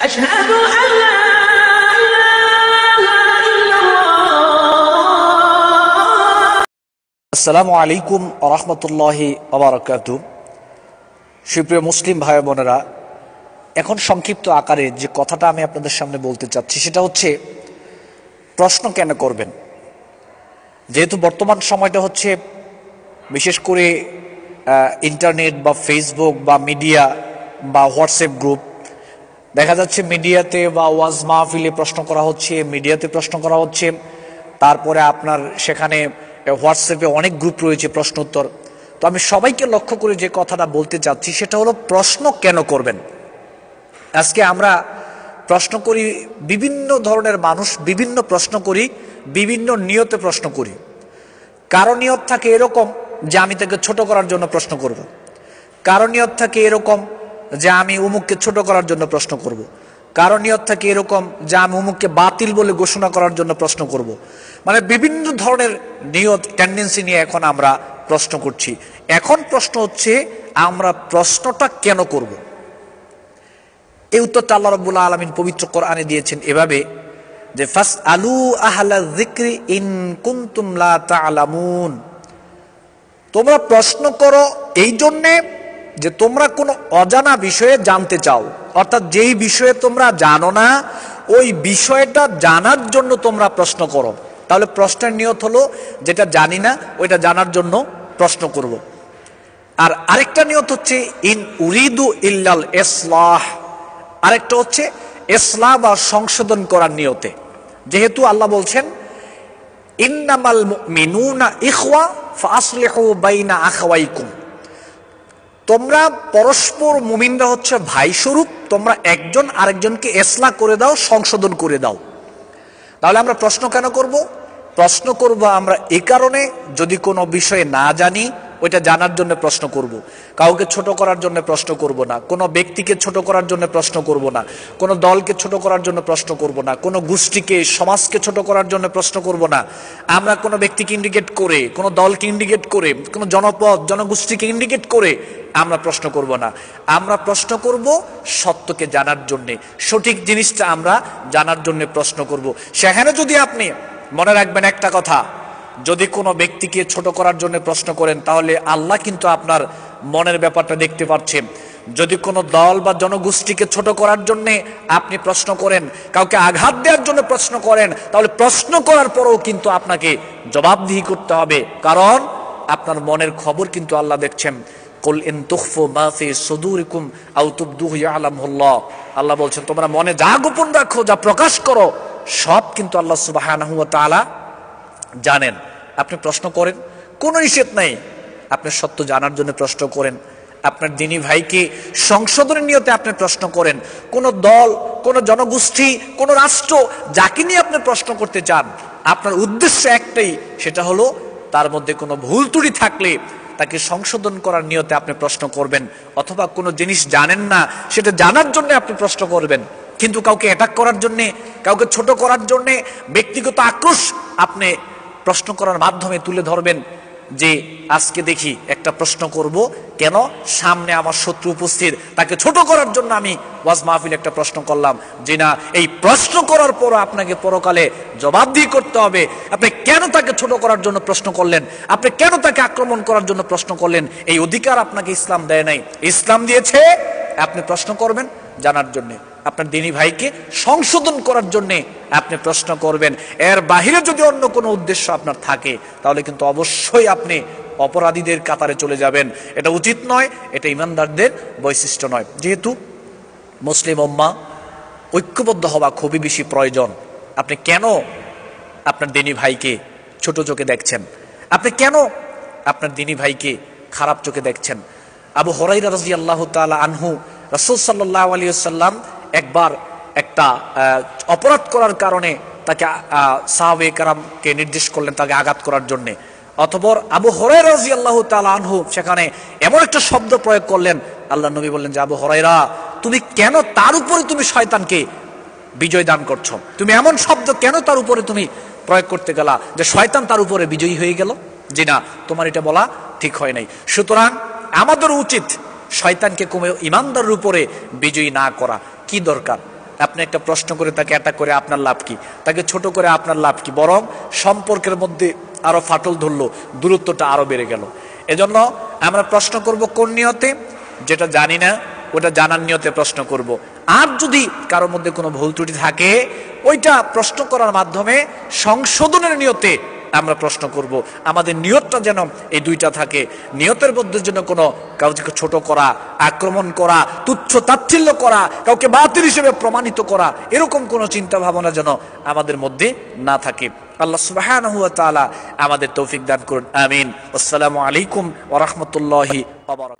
أشهد أن لا إله إلا الله আসসালামু আলাইকুম রহমতুল্লাহি আবরাকাত সুপ্রিয় মুসলিম ভাই বোনেরা এখন সংক্ষিপ্ত আকারে যে কথাটা আমি আপনাদের সামনে বলতে চাচ্ছি সেটা হচ্ছে প্রশ্ন কেন করবেন যেহেতু বর্তমান সময়টা হচ্ছে বিশেষ করে আহ, ইন্টারনেট বা ফেসবুক বা মিডিয়া বা হোয়াটসঅ্যাপ গ্রুপ দেখা যাচ্ছে মিডিয়াতে বা ওয়াজ মাহফিলে প্রশ্ন করা হচ্ছে, মিডিয়াতে প্রশ্ন করা হচ্ছে। তারপরে আপনার সেখানে হোয়াটসঅ্যাপে অনেক গ্রুপ রয়েছে প্রশ্ন উত্তর তো আমি সবাইকে লক্ষ্য করে যে কথাটা বলতে চাচ্ছি, সেটা হলো প্রশ্ন কেন করবেন? আজকে আমরা প্রশ্ন করি, বিভিন্ন ধরনের মানুষ বিভিন্ন প্রশ্ন করি, বিভিন্ন নিয়তে প্রশ্ন করি। কারও নিয়ত থাকে এরকম যে আমি তাকে ছোট করার জন্য প্রশ্ন করব। কারও নিয়ত থাকে এরকম যে আমি উমুককে ছোট করার জন্য প্রশ্ন করব। কারও নিয়ত থাকে এরকম যে আমি উমুককে বাতিল বলে ঘোষণা করার জন্য প্রশ্ন করব। মানে বিভিন্ন ধরনের নিয়ত টেন্ডেন্সি নিয়ে এখন আমরা প্রশ্ন করছি এখন প্রশ্ন হচ্ছে, আমরা প্রশ্নটা কেন করব। এই উত্তরটা আল্লাহ রব্বুল্লাহ আলমিন পবিত্র কোরআনে দিয়েছেন এভাবে যে ফাস আলু আহলা জিক্রি ইন কুনতুম লা তা'লামুন তোমরা প্রশ্ন করো এই জন্যে যে তোমরা কোনো অজানা বিষয়ে জানতে চাও, অর্থাৎ যেই বিষয়ে তোমরা জানো না, ওই বিষয়টা জানার জন্য তোমরা প্রশ্ন করো। তাহলে প্রশ্নের নিয়ত হলো, যেটা জানি না, ওইটা জানার জন্য প্রশ্ন করব। আর আরেকটা নিয়ত হচ্ছে, ইন উরিদু ইল্লাল ইসলাহ। আরেকটা হচ্ছে ইসলাম বা সংশোধন করার নিয়তে। যেহেতু আল্লাহ বলছেন, ইন্নামাল মিনুনা ইখওয়া ফাসলিহু বাইনা আখওয়াইকুম। তোমরা পরস্পর মুমিনরা হচ্ছে ভাই স্বরূপ তোমরা একজন আরেকজনকে এসলা করে দাও, সংশোধন করে দাও। তাহলে আমরা প্রশ্ন কেন করব? প্রশ্ন করব আমরা এ কারণে, যদি কোনো বিষয়ে না জানি ওইটা জানার জন্য প্রশ্ন করব। কাউকে ছোট করার জন্য প্রশ্ন করব না। কোনো ব্যক্তিকে ছোট করার জন্য প্রশ্ন করব না। কোনো দলকে ছোট করার জন্য প্রশ্ন করব না। কোনো গোষ্ঠীকে, সমাজকে ছোট করার জন্য প্রশ্ন করব না। আমরা কোনো ব্যক্তিকে ইন্ডিকেট করে, কোনো দলকে ইন্ডিকেট করে, কোনো জনপদ, জনগোষ্ঠীকে ইন্ডিকেট করে আমরা প্রশ্ন করব না। আমরা প্রশ্ন করব সত্যকে জানার জন্যে। সঠিক জিনিসটা আমরা জানার জন্য প্রশ্ন করব। সেখানে যদি আপনি মনে রাখবেন একটা কথা যদি কোনো ব্যক্তিকে ছোট করার জন্য প্রশ্ন করেন, তাহলে আল্লাহ কিন্তু আপনার মনের ব্যাপারটা দেখতে পাচ্ছেন যদি কোনো দল বা জনগোষ্ঠীকে ছোট করার জন্য আপনি প্রশ্ন করেন, কাউকে আঘাত দেওয়ার জন্য প্রশ্ন করেন, তাহলে প্রশ্ন করার পরেও কিন্তু আপনাকে জবাবদিহি করতে হবে। কারণ আপনার মনের খবর কিন্তু আল্লাহ দেখছেন। কুল ইন তুখফু মা ফি সুদুরিকুম আও আল্লাহ বলছেন, তোমরা মনে যা গোপন রাখো, যা প্রকাশ করো, সব কিন্তু আল্লাহ সুবহানাহু ওয়া জানেন, আপনি প্রশ্ন করেন, কোনো নিষেধ নাই। আপনি সত্য জানার জন্য প্রশ্ন করেন। আপনার দিনী ভাইকে সংশোধনের নিয়তে আপনি প্রশ্ন করেন। কোন দল, কোন জনগোষ্ঠী, কোন রাষ্ট্র যাকে নিয়ে আপনি প্রশ্ন করতে চান, আপনার উদ্দেশ্য একটাই, সেটা হলো তার মধ্যে কোনো ভুল ত্রুটি থাকলে তাকে সংশোধন করার নিয়তে আপনি প্রশ্ন করবেন। অথবা কোনো জিনিস জানেন না, সেটা জানার জন্য আপনি প্রশ্ন করবেন। কিন্তু কাউকে অ্যাটাক করার জন্যে, কাউকে ছোট করার জন্যে ব্যক্তিগত আক্রোশ আপনি প্রশ্ন করার মাধ্যমে তুলে ধরবেন যে আজকে দেখি একটা প্রশ্ন করব, কেন সামনে আমার শত্রু উপস্থিত? তাকে ছোট করার জন্য আমি ওয়াজ মাহফিল একটা প্রশ্ন করলাম যে না, এই প্রশ্ন করার পর আপনাকে পরকালে জবাবদিহি করতে হবে। আপনি কেন তাকে ছোট করার জন্য প্রশ্ন করলেন? আপনি কেন তাকে আক্রমণ করার জন্য প্রশ্ন করলেন? এই অধিকার আপনাকে ইসলাম দেয় নাই। ইসলাম দিয়েছে, আপনি প্রশ্ন করবেন জানার জন্যে। আপনার দিনী ভাইকে সংশোধন করার জন্যে আপনি প্রশ্ন করবেন। এর বাহিরে যদি অন্য কোনো উদ্দেশ্য আপনার থাকে, তাহলে কিন্তু অবশ্যই আপনি অপরাধীদের কাতারে চলে যাবেন। এটা উচিত নয়, এটা ইমানদারদের বৈশিষ্ট্য নয়। যেহেতু মুসলিম উম্মা ঐক্যবদ্ধ হওয়া খুবই বেশি প্রয়োজন। আপনি কেন আপনার দিনী ভাইকে ছোট চোখে দেখছেন? আপনি কেন আপনার দিনী ভাইকে খারাপ চোখে দেখছেন? আবু হরাই রাজি আল্লাহ তালা আনহু রসুল সাল্লাহ আলিয়াল্লাম একবার একটা অপরাধ করার কারণে তাকে সাহাবে কারামকে নির্দেশ করলেন তাকে আঘাত করার জন্যে। অতপর আবু হরাই রাজি আল্লাহ আনহু সেখানে এমন একটা শব্দ প্রয়োগ করলেন। আল্লাহ নবী বললেন যে, আবু হরাইরা তুমি কেন তার উপরে তুমি শয়তানকে বিজয় দান করছ? তুমি এমন শব্দ কেন তার উপরে তুমি প্রয়োগ করতে গেলা যে শয়তান তার উপরে বিজয়ী হয়ে গেল? যে না, তোমার এটা বলা ঠিক হয় নাই। সুতরাং আমাদের উচিত শয়তানকে কমে ইমানদারের উপরে বিজয়ী না করা কি দরকার? আপনি একটা প্রশ্ন করে তাকে অ্যাটাক করে আপনার লাভ কি? তাকে ছোট করে আপনার লাভ কি? বরং সম্পর্কের মধ্যে আরও ফাটল ধরলো, দূরত্বটা আরও বেড়ে গেল। এজন্য আমরা প্রশ্ন করব কোন নিয়তে? যেটা জানি না, ওটা জানার নিয়তে প্রশ্ন করব। আর যদি কারোর মধ্যে কোনো ভুল ত্রুটি থাকে, ওইটা প্রশ্ন করার মাধ্যমে সংশোধনের নিয়তে আমরা প্রশ্ন করব, আমাদের নিয়তটা যেন এই দুইটা থাকে। নিয়তের মধ্যে যেন কোনো কাউকে ছোট করা, আক্রমণ করা, তুচ্ছ তাচ্ছিল্য করা, কাউকে বাতিল হিসেবে প্রমাণিত করা, এরকম কোনো চিন্তা ভাবনা যেন আমাদের মধ্যে না থাকে। আল্লাহ সুবাহান হুয়া তালা আমাদের তৌফিক দান করুন। আমিন। আসসালামু আলাইকুম ওয়া রাহমাতুল্লাহি ওয়া বারাকাতুহু।